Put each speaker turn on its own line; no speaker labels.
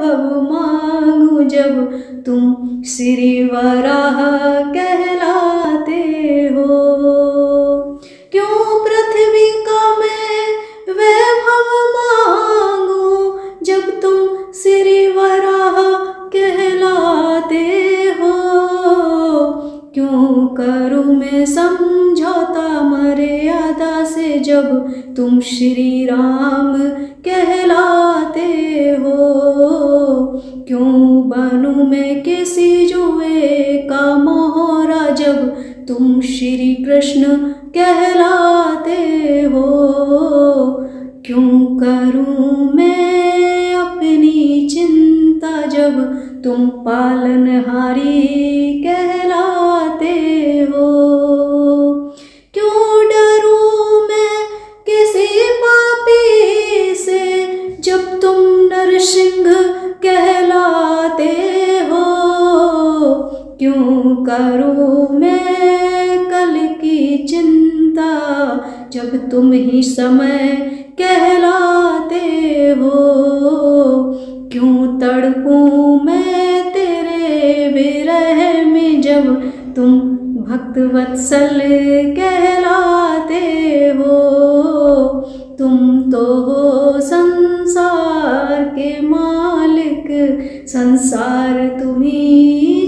वैभव मांगू जब तुम श्री वराह कहलाते हो। क्यों पृथ्वी का मैं वैभव मांगू जब तुम श्री वराह कहलाते हो? क्यों करूँ मैं समझौता मर्यादा से जब तुम श्री राम कहलाते बनूं मैं किसी जुए का मोहरा जब तुम श्री कृष्ण कहलाते हो? क्यों करूँ मैं अपनी चिंता जब तुम पालनहारी कहलाते हो? क्यों डरूं मैं किसी पापी से जब तुम नरसिंह कहलाते हो क्यों करूँ मैं कल की चिंता, जब तुम ही समय कहलाते हो? क्यों तड़पूं मैं तेरे विरह में, जब तुम भक्त वत्सल कहलाते हो? तुम तो हो संसार के मालिक, संसार तुम्ही